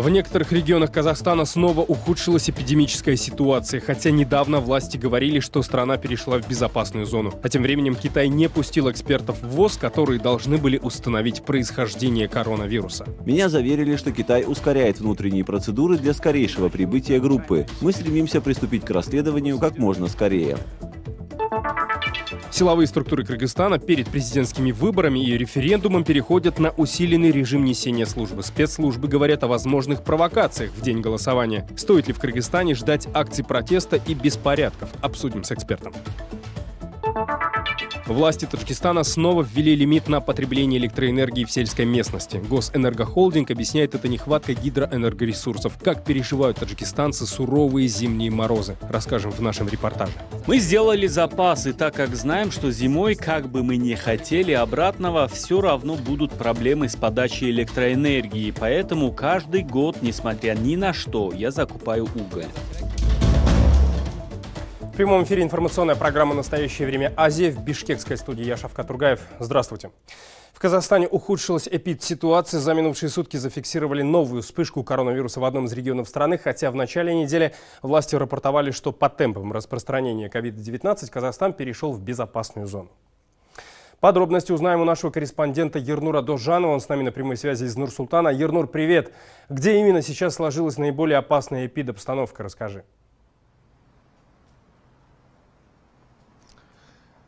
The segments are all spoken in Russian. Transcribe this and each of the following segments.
В некоторых регионах Казахстана снова ухудшилась эпидемическая ситуация, хотя недавно власти говорили, что страна перешла в безопасную зону. А тем временем Китай не пустил экспертов в ВОЗ, которые должны были установить происхождение коронавируса. Меня заверили, что Китай ускоряет внутренние процедуры для скорейшего прибытия группы. Мы стремимся приступить к расследованию как можно скорее. Силовые структуры Кыргызстана перед президентскими выборами и референдумом переходят на усиленный режим несения службы. Спецслужбы говорят о возможных провокациях в день голосования. Стоит ли в Кыргызстане ждать акций протеста и беспорядков? Обсудим с экспертом. Власти Таджикистана снова ввели лимит на потребление электроэнергии в сельской местности. Госэнергохолдинг объясняет это нехваткой гидроэнергоресурсов. Как переживают таджикистанцы суровые зимние морозы? Расскажем в нашем репортаже. Мы сделали запасы, так как знаем, что зимой, как бы мы ни хотели обратного, все равно будут проблемы с подачей электроэнергии. Поэтому каждый год, несмотря ни на что, я закупаю уголь прямом эфире информационная программа «Настоящее время Азия» в бишкекской студии. Я Шавка Тургаев. Здравствуйте. В Казахстане ухудшилась эпид-ситуация. За минувшие сутки зафиксировали новую вспышку коронавируса в одном из регионов страны, хотя в начале недели власти рапортовали, что по темпам распространения COVID-19 Казахстан перешел в безопасную зону. Подробности узнаем у нашего корреспондента Ернура Дожанова. Он с нами на прямой связи из Нур-Султана. Ернур, привет! Где именно сейчас сложилась наиболее опасная эпид-обстановка? Расскажи.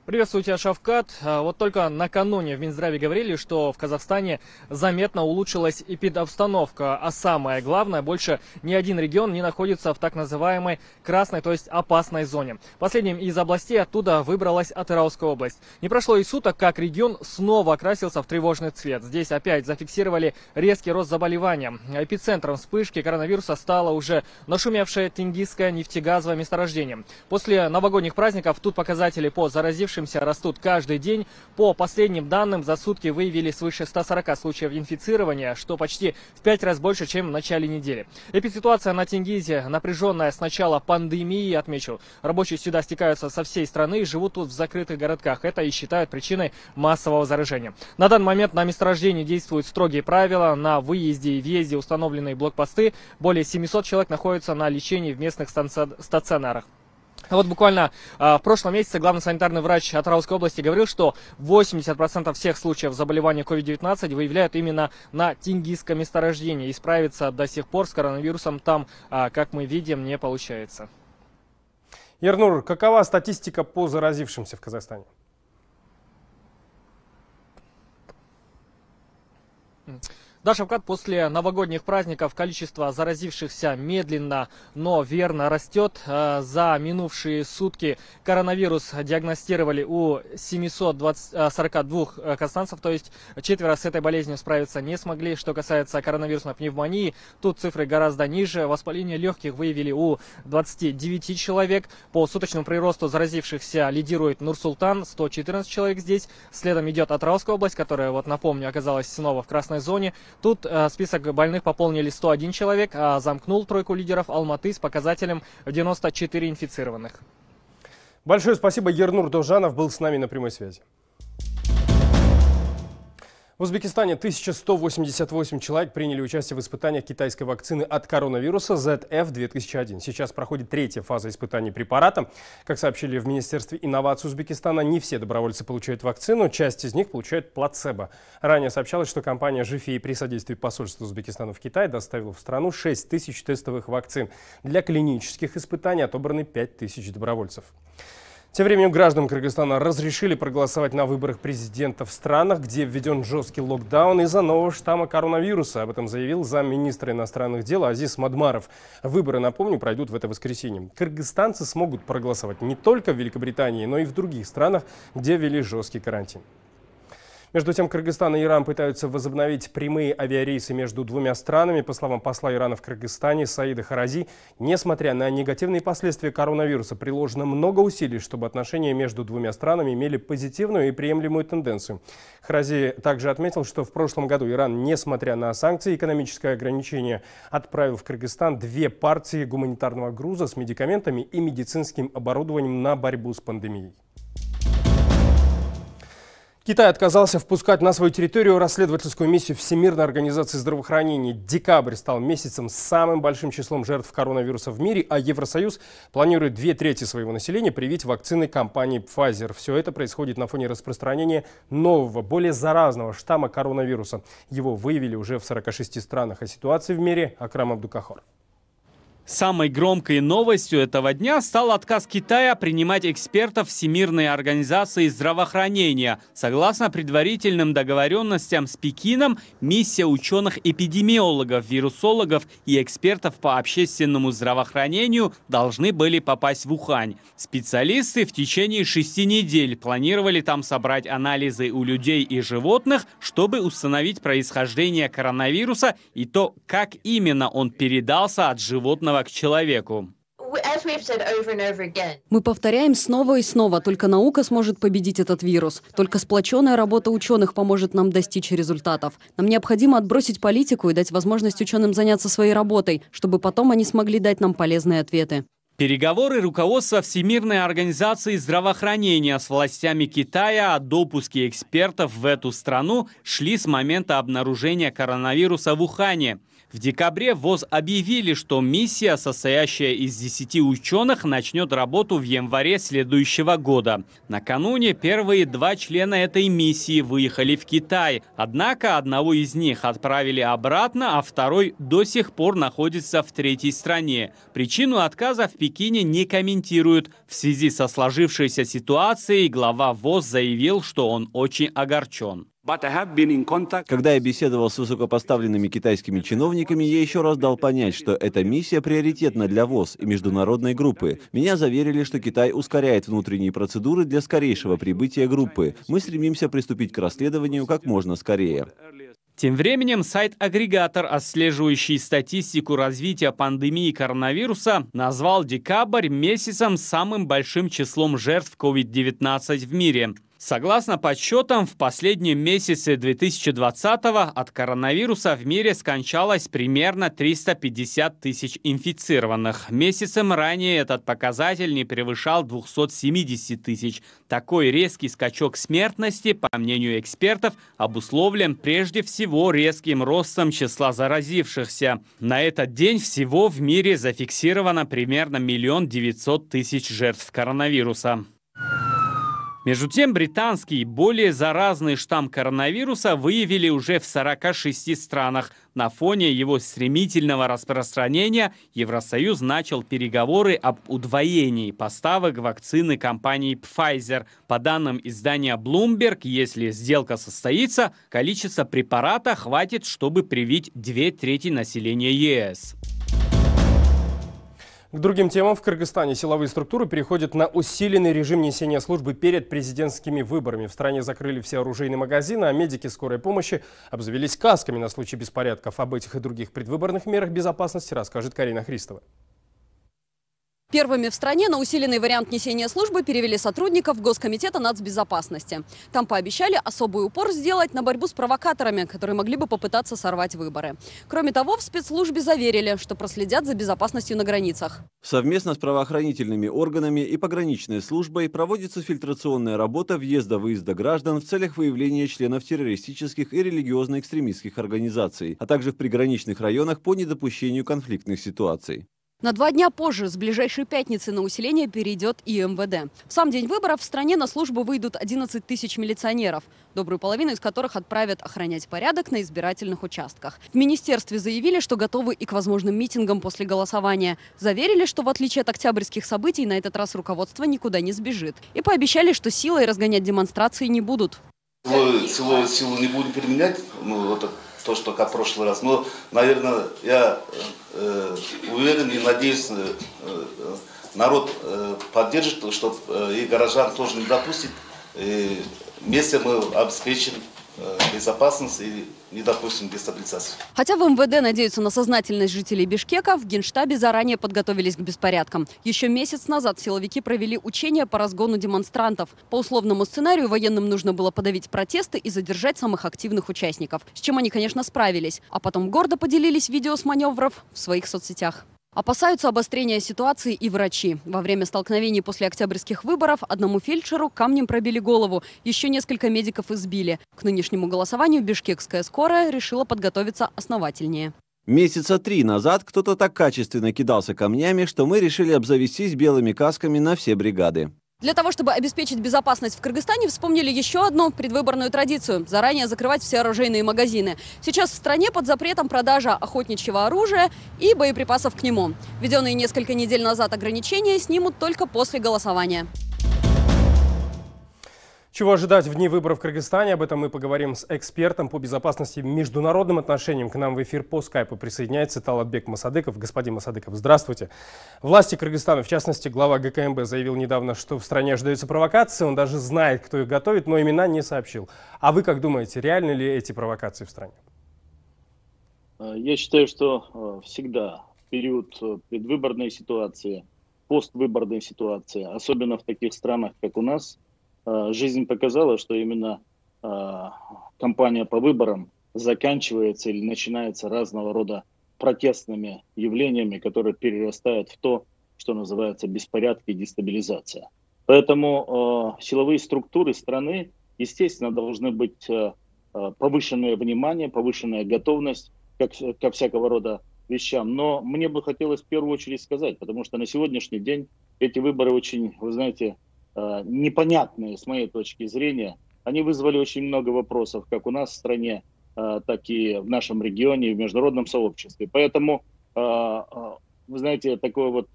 Приветствую тебя, Шавкат. А, вот только накануне в Минздраве говорили, что в Казахстане заметно улучшилась эпидобстановка, а самое главное, больше ни один регион не находится в так называемой красной, то есть опасной зоне. Последним из областей оттуда выбралась Атырауская область. Не прошло и суток, как регион снова окрасился в тревожный цвет. Здесь опять зафиксировали резкий рост заболевания. Эпицентром вспышки коронавируса стало уже нашумевшее Тенгизское нефтегазовое месторождение. После новогодних праздников тут показатели по заразившимся заразившимся растут каждый день. По последним данным, за сутки выявили свыше 140 случаев инфицирования, что почти в 5 раз больше, чем в начале недели. Эпидситуация на Тенгизе напряженная с начала пандемии, отмечу. Рабочие сюда стекаются со всей страны и живут тут в закрытых городках. Это и считают причиной массового заражения. На данный момент на месторождении действуют строгие правила. На выезде и въезде установленные блокпосты. Более 700 человек находятся на лечении в местных стационарах. Вот буквально э, в прошлом месяце главный санитарный врач Атырауской области говорил, что 80% всех случаев заболевания COVID-19 выявляют именно на Тингисском месторождении. И справиться до сих пор с коронавирусом там, э, как мы видим, не получается. Ернур, какова статистика по заразившимся в Казахстане? Да, Шавкат, после новогодних праздников количество заразившихся медленно, но верно растет. Э, за минувшие сутки коронавирус диагностировали у 742 э, казахстанцев, то есть четверо с этой болезнью справиться не смогли. Что касается коронавирусной пневмонии, тут цифры гораздо ниже. Воспаление легких выявили у 29 человек. По суточному приросту заразившихся лидирует Нур-Султан, 114 человек здесь. Следом идет Атрауская область, которая, вот напомню, оказалась снова в красной зоне. Тут э, список больных пополнили 101 человек, а замкнул тройку лидеров Алматы с показателем 94 инфицированных. Большое спасибо. Ернур Дожанов был с нами на прямой связи. В Узбекистане 1188 человек приняли участие в испытаниях китайской вакцины от коронавируса ZF-2001. Сейчас проходит третья фаза испытаний препарата. Как сообщили в Министерстве инноваций Узбекистана, не все добровольцы получают вакцину, часть из них получают плацебо. Ранее сообщалось, что компания «Жифи» при содействии посольства Узбекистана в Китае доставила в страну 6 тысяч тестовых вакцин. Для клинических испытаний отобраны 5 тысяч добровольцев. Тем временем гражданам Кыргызстана разрешили проголосовать на выборах президента в странах, где введен жесткий локдаун из-за нового штамма коронавируса. Об этом заявил замминистра иностранных дел Азиз Мадмаров. Выборы, напомню, пройдут в это воскресенье. Кыргызстанцы смогут проголосовать не только в Великобритании, но и в других странах, где ввели жесткий карантин. Между тем, Кыргызстан и Иран пытаются возобновить прямые авиарейсы между двумя странами. По словам посла Ирана в Кыргызстане Саида Харази, несмотря на негативные последствия коронавируса, приложено много усилий, чтобы отношения между двумя странами имели позитивную и приемлемую тенденцию. Харази также отметил, что в прошлом году Иран, несмотря на санкции и экономическое ограничение, отправил в Кыргызстан две партии гуманитарного груза с медикаментами и медицинским оборудованием на борьбу с пандемией. Китай отказался впускать на свою территорию расследовательскую миссию Всемирной организации здравоохранения. Декабрь стал месяцем с самым большим числом жертв коронавируса в мире, а Евросоюз планирует две трети своего населения привить вакцины компании Pfizer. Все это происходит на фоне распространения нового, более заразного штамма коронавируса. Его выявили уже в 46 странах. О ситуации в мире Акрам Абдукахор. Самой громкой новостью этого дня стал отказ Китая принимать экспертов Всемирной организации здравоохранения. Согласно предварительным договоренностям с Пекином, миссия ученых-эпидемиологов, вирусологов и экспертов по общественному здравоохранению должны были попасть в Ухань. Специалисты в течение шести недель планировали там собрать анализы у людей и животных, чтобы установить происхождение коронавируса и то, как именно он передался от животного животного к человеку. Мы повторяем снова и снова, только наука сможет победить этот вирус. Только сплоченная работа ученых поможет нам достичь результатов. Нам необходимо отбросить политику и дать возможность ученым заняться своей работой, чтобы потом они смогли дать нам полезные ответы. Переговоры руководства Всемирной организации здравоохранения с властями Китая о допуске экспертов в эту страну шли с момента обнаружения коронавируса в Ухане. В декабре ВОЗ объявили, что миссия, состоящая из 10 ученых, начнет работу в январе следующего года. Накануне первые два члена этой миссии выехали в Китай. Однако одного из них отправили обратно, а второй до сих пор находится в третьей стране. Причину отказа в Пекине не комментируют. В связи со сложившейся ситуацией глава ВОЗ заявил, что он очень огорчен. Когда я беседовал с высокопоставленными китайскими чиновниками, я еще раз дал понять, что эта миссия приоритетна для ВОЗ и международной группы. Меня заверили, что Китай ускоряет внутренние процедуры для скорейшего прибытия группы. Мы стремимся приступить к расследованию как можно скорее. Тем временем сайт-агрегатор, отслеживающий статистику развития пандемии коронавируса, назвал декабрь месяцем с самым большим числом жертв COVID-19 в мире. Согласно подсчетам, в последнем месяце 2020 от коронавируса в мире скончалось примерно 350 тысяч инфицированных. Месяцем ранее этот показатель не превышал 270 тысяч. Такой резкий скачок смертности, по мнению экспертов, обусловлен прежде всего резким ростом числа заразившихся. На этот день всего в мире зафиксировано примерно миллион девятьсот тысяч жертв коронавируса. Между тем, британский более заразный штамм коронавируса выявили уже в 46 странах. На фоне его стремительного распространения Евросоюз начал переговоры об удвоении поставок вакцины компании Pfizer. По данным издания Bloomberg, если сделка состоится, количество препарата хватит, чтобы привить две трети населения ЕС. К другим темам в Кыргызстане силовые структуры переходят на усиленный режим несения службы перед президентскими выборами. В стране закрыли все оружейные магазины, а медики скорой помощи обзавелись касками на случай беспорядков. Об этих и других предвыборных мерах безопасности расскажет Карина Христова. Первыми в стране на усиленный вариант несения службы перевели сотрудников Госкомитета нацбезопасности. Там пообещали особый упор сделать на борьбу с провокаторами, которые могли бы попытаться сорвать выборы. Кроме того, в спецслужбе заверили, что проследят за безопасностью на границах. Совместно с правоохранительными органами и пограничной службой проводится фильтрационная работа въезда-выезда граждан в целях выявления членов террористических и религиозно-экстремистских организаций, а также в приграничных районах по недопущению конфликтных ситуаций. На два дня позже, с ближайшей пятницы, на усиление перейдет и МВД. В сам день выборов в стране на службу выйдут 11 тысяч милиционеров, добрую половину из которых отправят охранять порядок на избирательных участках. В министерстве заявили, что готовы и к возможным митингам после голосования. Заверили, что в отличие от октябрьских событий, на этот раз руководство никуда не сбежит. И пообещали, что силой разгонять демонстрации не будут. Силу, силу не будем применять, ну, вот то, что как в прошлый раз. Но, наверное, я э, уверен и надеюсь, э, э, народ э, поддержит, чтобы э, и горожан тоже не допустит. И вместе мы обеспечим Э, безопасность и не допустим дестабилизации. Хотя в МВД надеются на сознательность жителей Бишкека, в Генштабе заранее подготовились к беспорядкам. Еще месяц назад силовики провели учения по разгону демонстрантов. По условному сценарию военным нужно было подавить протесты и задержать самых активных участников. С чем они, конечно, справились. А потом гордо поделились видео с маневров в своих соцсетях. Опасаются обострения ситуации и врачи. Во время столкновений после октябрьских выборов одному фельдшеру камнем пробили голову, еще несколько медиков избили. К нынешнему голосованию бишкекская скорая решила подготовиться основательнее. Месяца три назад кто-то так качественно кидался камнями, что мы решили обзавестись белыми касками на все бригады. Для того, чтобы обеспечить безопасность в Кыргызстане, вспомнили еще одну предвыборную традицию – заранее закрывать все оружейные магазины. Сейчас в стране под запретом продажа охотничьего оружия и боеприпасов к нему. Введенные несколько недель назад ограничения снимут только после голосования. Чего ожидать в дни выборов в Кыргызстане? Об этом мы поговорим с экспертом по безопасности и международным отношениям. К нам в эфир по скайпу присоединяется Талатбек Масадыков. Господин Масадыков, здравствуйте. Власти Кыргызстана, в частности, глава ГКМБ заявил недавно, что в стране ожидаются провокации. Он даже знает, кто их готовит, но имена не сообщил. А вы как думаете, реальны ли эти провокации в стране? Э, я считаю, что э, всегда период э, предвыборной ситуации, поствыборной ситуации, особенно в таких странах, как у нас – жизнь показала, что именно э, кампания по выборам заканчивается или начинается разного рода протестными явлениями, которые перерастают в то, что называется беспорядки и дестабилизация. Поэтому э, силовые структуры страны, естественно, должны быть э, э повышенное внимание, повышенная готовность как, ко всякого рода вещам. Но мне бы хотелось в первую очередь сказать, потому что на сегодняшний день эти выборы очень, вы знаете, Э, непонятные с моей точки зрения. Они вызвали очень много вопросов, как у нас в стране, э, так и в нашем регионе, в международном сообществе. Поэтому, э, вы знаете, такое вот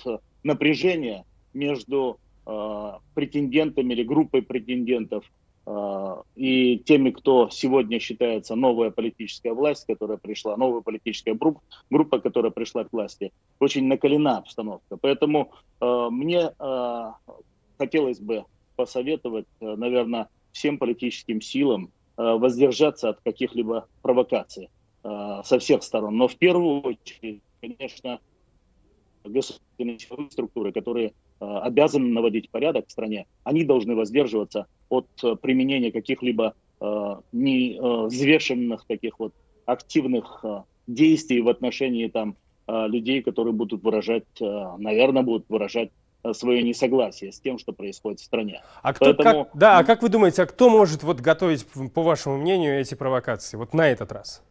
напряжение между претендентами или группой претендентов и теми, кто сегодня считается новая политическая власть, которая пришла, новая политическая группа, группа которая пришла к власти, очень накалена обстановка. Поэтому мне хотелось бы посоветовать, э, наверное, всем политическим силам э, воздержаться от каких-либо провокаций э, со всех сторон. Но в первую очередь, конечно, государственные структуры, которые обязаны наводить порядок в стране, они должны воздерживаться от применения каких-либо невзвешенных таких вот активных действий в отношении там людей, которые будут выражать, наверное, будут выражать свое несогласие с тем, что происходит в стране. А кто, Поэтому... как, да, а как вы думаете, а кто может вот готовить, по вашему мнению, эти провокации вот на этот раз?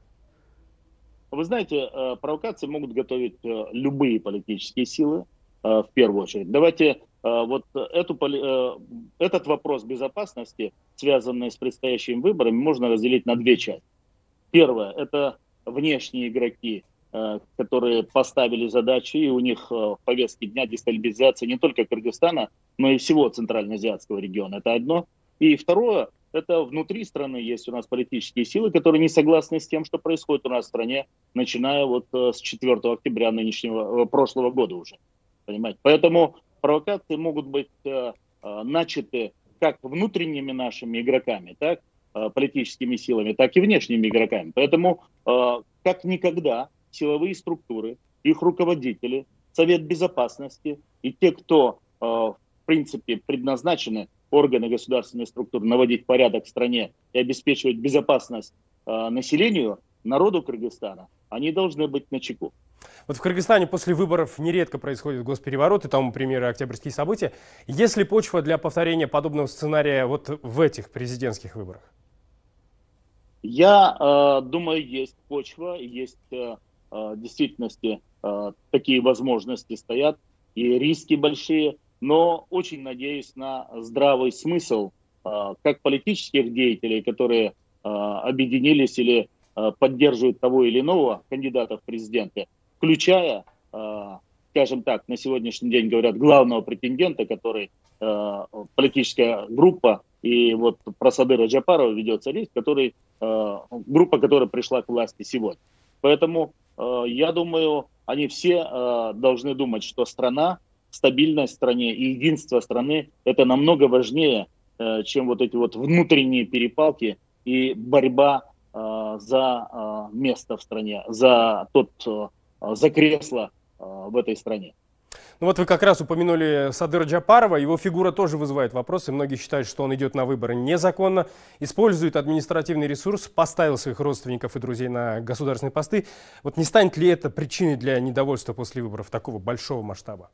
Вы знаете, э, провокации могут готовить э, любые политические силы, в первую очередь. Давайте вот эту, этот вопрос безопасности, связанный с предстоящими выборами, можно разделить на две части. Первое – это внешние игроки, Э, которые поставили задачи, и у них э, в повестке дня дестабилизация не только Кыргызстана, но и всего Центральноазиатского региона. Это одно. И второе, это внутри страны есть у нас политические силы, которые не согласны с тем, что происходит у нас в стране, начиная вот э, с 4 октября нынешнего, прошлого года уже. Понимаете? Поэтому провокации могут быть начаты как внутренними нашими игроками, так политическими силами, так и внешними игроками. Поэтому как никогда силовые структуры, их руководители, Совет Безопасности и те, кто, э, в принципе, предназначены органы государственной структуры наводить порядок в стране и обеспечивать безопасность э, населению, народу Кыргызстана, они должны быть на чеку. Вот в Кыргызстане после выборов нередко происходят госперевороты, тому примеры октябрьские события. Есть ли почва для повторения подобного сценария вот в этих президентских выборах? Я э, думаю, есть почва, есть э, Э, действительности э, такие возможности стоят и риски большие, но очень надеюсь на здравый смысл э, как политических деятелей, которые объединились или поддерживают того или иного кандидата в президенты, включая, скажем так, на сегодняшний день говорят главного претендента, который политическая группа и вот про Садыра Джапарова ведется речь, который, группа, которая пришла к власти сегодня. Поэтому я думаю, они все э, должны думать, что страна, стабильность в стране и единство страны – это намного важнее, э, чем вот эти вот внутренние перепалки и борьба за место в стране, за, тот, за кресло в этой стране. Ну вот вы как раз упомянули Садыра Джапарова. Его фигура тоже вызывает вопросы. Многие считают, что он идет на выборы незаконно, использует административный ресурс, поставил своих родственников и друзей на государственные посты. Вот не станет ли это причиной для недовольства после выборов такого большого масштаба?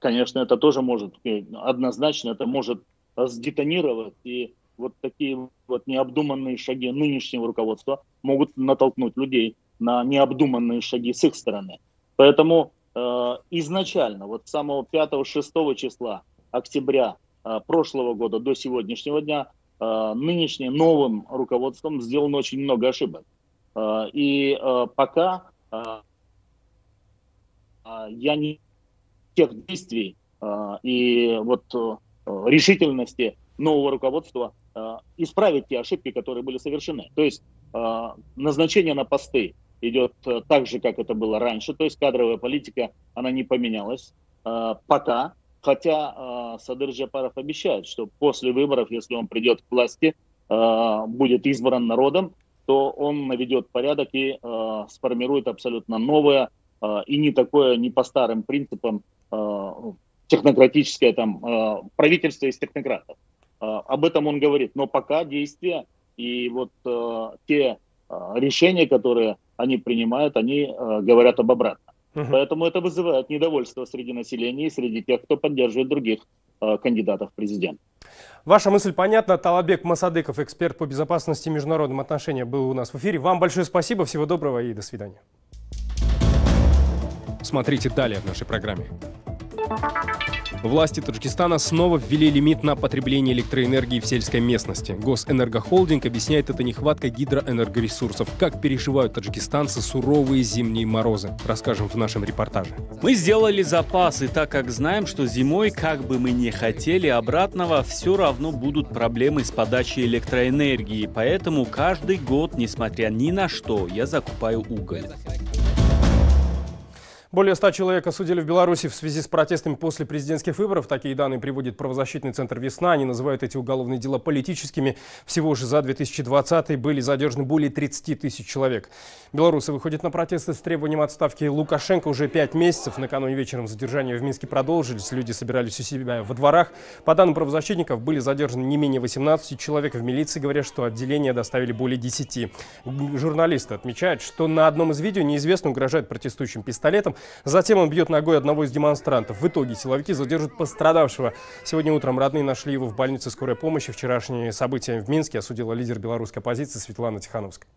Конечно, это тоже может, э, однозначно это может сдетонировать. И вот такие вот необдуманные шаги нынешнего руководства могут натолкнуть людей на необдуманные шаги с их стороны. Поэтому изначально, вот с самого 5-6 числа октября э, прошлого года до сегодняшнего дня, э, нынешним новым руководством сделано очень много ошибок. И пока я не тех действий и вот решительности нового руководства исправить те ошибки, которые были совершены. То есть назначение на посты идет э, так же, как это было раньше, то есть кадровая политика, она не поменялась э, пока, хотя э, Садыр Джапаров обещает, что после выборов, если он придет к власти, будет избран народом, то он наведет порядок и сформирует абсолютно новое и не такое, не по старым принципам технократическое там правительство из технократов. Об этом он говорит, но пока действия и вот те решения, которые они принимают, они э, говорят об обратном. Угу. Поэтому это вызывает недовольство среди населения и среди тех, кто поддерживает других э, кандидатов в президент. Ваша мысль понятна. Талабек Масадыков, эксперт по безопасности и международным отношениям, был у нас в эфире. Вам большое спасибо, всего доброго и до свидания. Смотрите далее в нашей программе. Власти Таджикистана снова ввели лимит на потребление электроэнергии в сельской местности. Госэнергохолдинг объясняет это нехваткой гидроэнергоресурсов. Как переживают таджикистанцы суровые зимние морозы, расскажем в нашем репортаже. Мы сделали запасы, так как знаем, что зимой, как бы мы ни хотели обратного, все равно будут проблемы с подачей электроэнергии. Поэтому каждый год, несмотря ни на что, я закупаю уголь. Более 100 человек осудили в Беларуси в связи с протестами после президентских выборов. Такие данные приводит правозащитный центр «Весна». Они называют эти уголовные дела политическими. Всего же за 2020 были задержаны более 30 тысяч человек. Белорусы выходят на протесты с требованием отставки Лукашенко уже пять месяцев. Накануне вечером задержания в Минске продолжились. Люди собирались у себя во дворах. По данным правозащитников, были задержаны не менее 18 человек. В милиции говорят, что отделение доставили более 10. Журналисты отмечают, что на одном из видео неизвестно угрожает протестующим пистолетом. Затем он бьет ногой одного из демонстрантов. В итоге силовики задержат пострадавшего. Сегодня утром родные нашли его в больнице скорой помощи. Вчерашние события в Минске осудила лидер белорусской оппозиции Светлана Тихановская.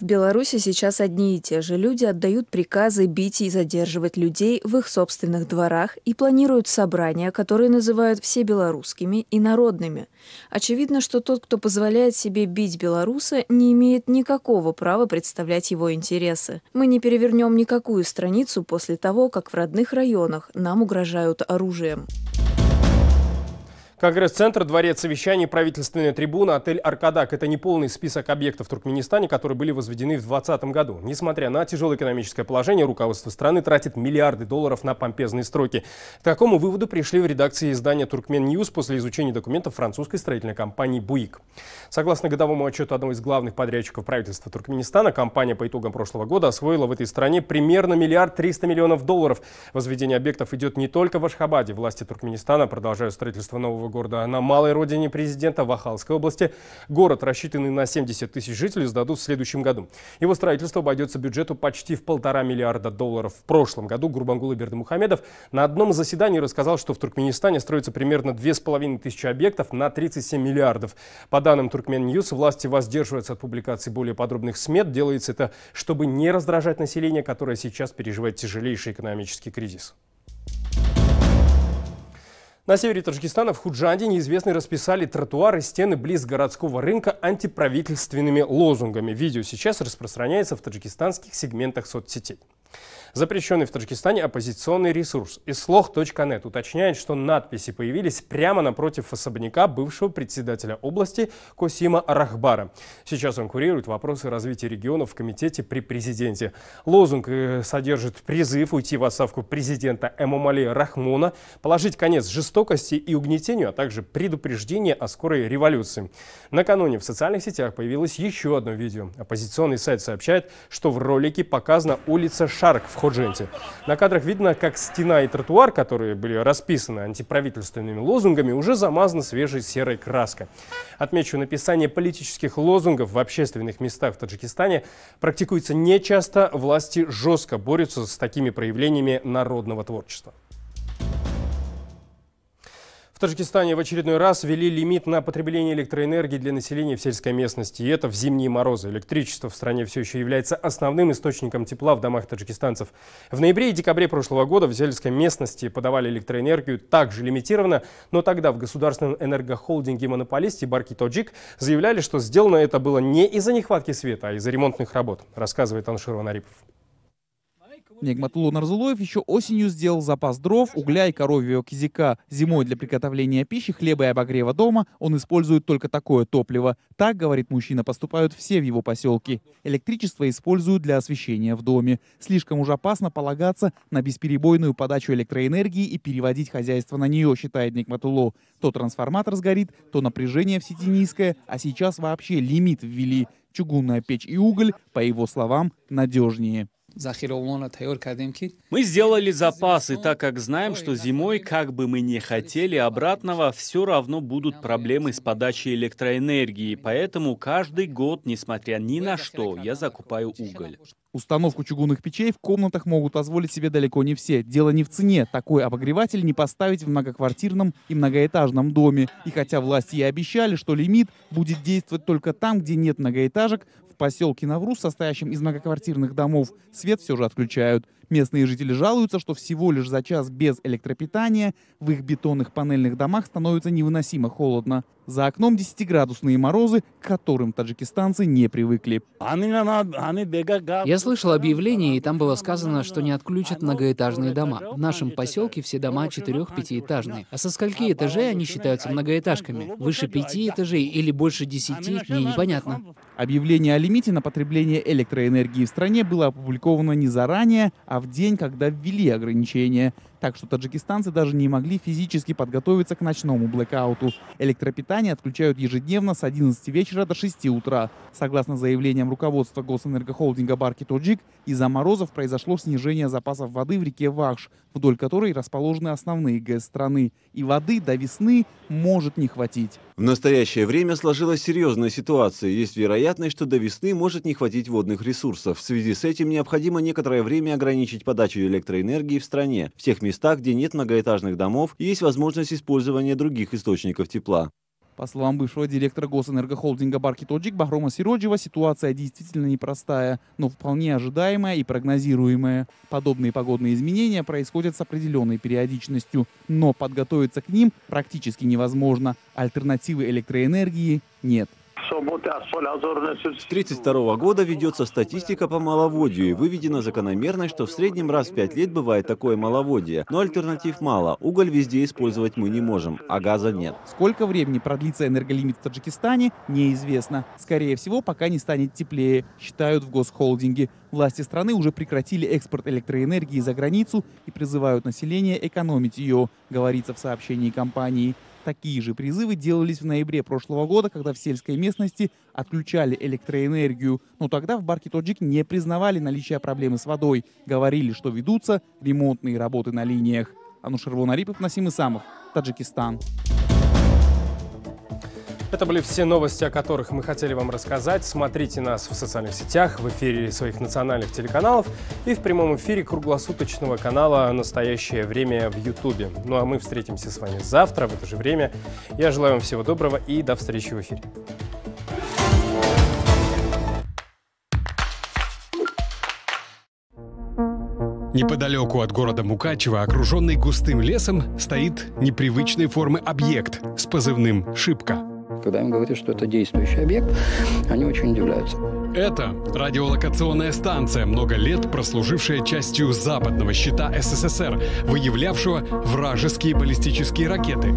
В Беларуси сейчас одни и те же люди отдают приказы бить и задерживать людей в их собственных дворах и планируют собрания, которые называют все белорусскими и народными. Очевидно, что тот, кто позволяет себе бить белоруса, не имеет никакого права представлять его интересы. Мы не перевернем никакую страницу после того, как в родных районах нам угрожают оружием. Конгресс-центр, дворец совещаний, правительственная трибуна, отель «Аркадак» – это не полный список объектов в Туркменистане, которые были возведены в 2020 году. Несмотря на тяжелое экономическое положение, руководство страны тратит миллиарды долларов на помпезные строки. К такому выводу пришли в редакции издания «Turkmen News» после изучения документов французской строительной компании «Bouygues». Согласно годовому отчету одного из главных подрядчиков правительства Туркменистана, компания по итогам прошлого года освоила в этой стране примерно миллиард триста миллионов долларов. Возведение объектов идет не только в Ашхабаде. Власти Туркменистана продолжают строительство нового города на малой родине президента в области. Город, рассчитанный на 70 тысяч жителей, сдадут в следующем году. Его строительство обойдется бюджету почти в полтора миллиарда долларов. В прошлом году Гурбангулы Бердымухамедов на одном заседании рассказал, что в Туркменистане строится примерно две с половиной тысячи объектов на 37 миллиардов. По данным Turkmen News, власти воздерживаются от публикации более подробных смет. Делается это, чтобы не раздражать население, которое сейчас переживает тяжелейший экономический кризис. На севере Таджикистана в Худжанде неизвестные расписали тротуары и стены близ городского рынка антиправительственными лозунгами. Видео сейчас распространяется в таджикистанских сегментах соцсетей. Запрещенный в Таджикистане оппозиционный ресурс ислох.нет уточняет, что надписи появились прямо напротив особняка бывшего председателя области Косима Рахбара. Сейчас он курирует вопросы развития регионов в комитете при президенте. Лозунг э, содержит призыв уйти в отставку президента Эмомали Рахмона, положить конец жестокости и угнетению, а также предупреждение о скорой революции. Накануне в социальных сетях появилось еще одно видео. Оппозиционный сайт сообщает, что в ролике показана улица прошарок в Ходженте. На кадрах видно, как стена и тротуар, которые были расписаны антиправительственными лозунгами, уже замазаны свежей серой краской. Отмечу, написание политических лозунгов в общественных местах в Таджикистане практикуется нечасто. Власти жестко борются с такими проявлениями народного творчества. Таджикистане в очередной раз ввели лимит на потребление электроэнергии для населения в сельской местности. И это в зимние морозы. Электричество в стране все еще является основным источником тепла в домах таджикистанцев. В ноябре и декабре прошлого года в сельской местности подавали электроэнергию также лимитированно, но тогда в государственном энергохолдинге монополисте Барки Тоджик заявляли, что сделано это было не из-за нехватки света, а из-за ремонтных работ, рассказывает Анширова Нарипов. Нигматулло Нарзулоев еще осенью сделал запас дров, угля и коровьего кизика. Зимой для приготовления пищи, хлеба и обогрева дома он использует только такое топливо. Так, говорит мужчина, поступают все в его поселке. Электричество используют для освещения в доме. Слишком уж опасно полагаться на бесперебойную подачу электроэнергии и переводить хозяйство на нее, считает Нигматулло. То трансформатор сгорит, то напряжение в сети низкое, а сейчас вообще лимит ввели. Чугунная печь и уголь, по его словам, надежнее. Мы сделали запасы, так как знаем, что зимой, как бы мы ни хотели обратного, все равно будут проблемы с подачей электроэнергии. Поэтому каждый год, несмотря ни на что, я закупаю уголь. Установку чугунных печей в комнатах могут позволить себе далеко не все. Дело не в цене. Такой обогреватель не поставить в многоквартирном и многоэтажном доме. И хотя власти и обещали, что лимит будет действовать только там, где нет многоэтажек, в поселке Навруз, состоящем из многоквартирных домов, свет все же отключают. Местные жители жалуются, что всего лишь за час без электропитания в их бетонных панельных домах становится невыносимо холодно. За окном 10-градусные морозы, к которым таджикистанцы не привыкли. Я слышал объявление, и там было сказано, что не отключат многоэтажные дома. В нашем поселке все дома четырех-пятиэтажные. А со скольки этажей они считаются многоэтажками? Выше пяти этажей или больше десяти? Мне непонятно. Объявление о лимите на потребление электроэнергии в стране было опубликовано не заранее, а в день, когда ввели ограничения. Так что таджикистанцы даже не могли физически подготовиться к ночному блэкауту. Электропитание отключают ежедневно с 11 вечера до 6 утра. Согласно заявлениям руководства госэнергохолдинга Барки Тоджик, из-за морозов произошло снижение запасов воды в реке Вахш, вдоль которой расположены основные ГЭС страны. И воды до весны может не хватить. В настоящее время сложилась серьезная ситуация. Есть вероятность, что до весны может не хватить водных ресурсов. В связи с этим необходимо некоторое время ограничить подачу электроэнергии в стране. В тех местах, где нет многоэтажных домов, есть возможность использования других источников тепла. По словам бывшего директора госэнергохолдинга Барки Тоджик Бахрома Сироджева, ситуация действительно непростая, но вполне ожидаемая и прогнозируемая. Подобные погодные изменения происходят с определенной периодичностью, но подготовиться к ним практически невозможно. Альтернативы электроэнергии нет. С 1932 года ведется статистика по маловодью и выведена закономерность, что в среднем раз в пять лет бывает такое маловодье. Но альтернатив мало. Уголь везде использовать мы не можем, а газа нет. Сколько времени продлится энерголимит в Таджикистане, неизвестно. Скорее всего, пока не станет теплее, считают в госхолдинге. Власти страны уже прекратили экспорт электроэнергии за границу и призывают население экономить ее, говорится в сообщении компании. Такие же призывы делались в ноябре прошлого года, когда в сельской местности отключали электроэнергию. Но тогда в Барке Тоджик не признавали наличие проблемы с водой. Говорили, что ведутся ремонтные работы на линиях. Анушер Вонарипов, Насим Исамов, Таджикистан. Это были все новости, о которых мы хотели вам рассказать. Смотрите нас в социальных сетях, в эфире своих национальных телеканалов и в прямом эфире круглосуточного канала «Настоящее время» в Ютубе. Ну а мы встретимся с вами завтра в это же время. Я желаю вам всего доброго и до встречи в эфире. Неподалеку от города Мукачево, окруженный густым лесом, стоит непривычной формы объект с позывным «Шибка». Когда им говорят, что это действующий объект, они очень удивляются. Это радиолокационная станция, много лет прослужившая частью западного щита СССР, выявлявшего вражеские баллистические ракеты.